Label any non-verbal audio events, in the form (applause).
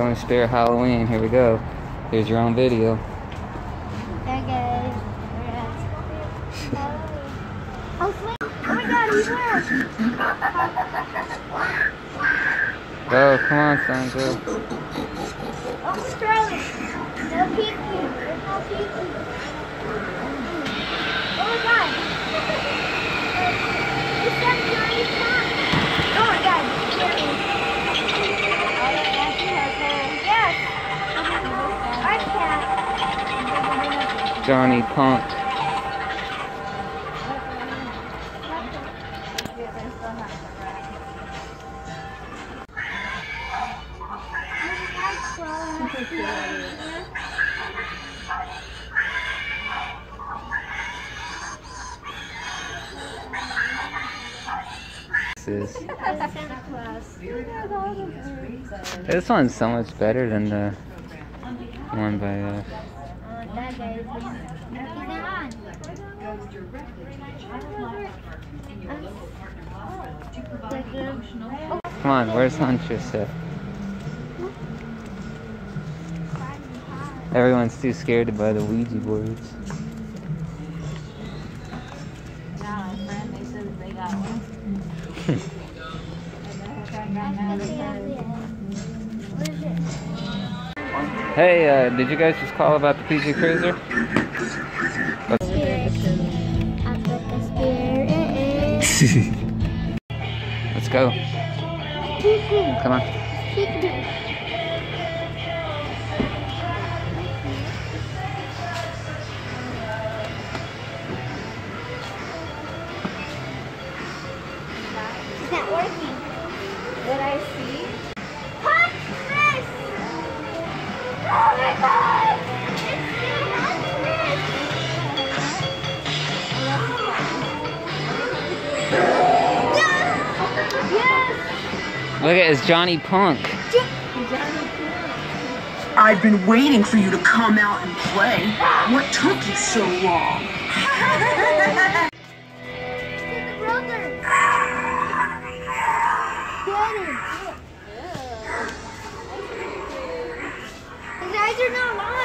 Going to Spirit Halloween. Here we go. Here's your own video. Hey guys, we're at Halloween. Oh. Oh my god, he's. Go, oh, come on, son, go. Oh, throwing. No peeking. There's no peeking. Johnny Punk. This, is, this one's so much better than the one by uh, us. Uh, that guy is He's on. Come on, where's at? Everyone's too scared to buy the Ouija boards. Now, my friend, they said they got one. Hey, uh, did you guys just call about the PG Cruiser? (laughs) Let's go. Come on. It's not working. What I see? Look at it's Johnny Punk. I've been waiting for you to come out and play. What took you so long? His eyes are not lying.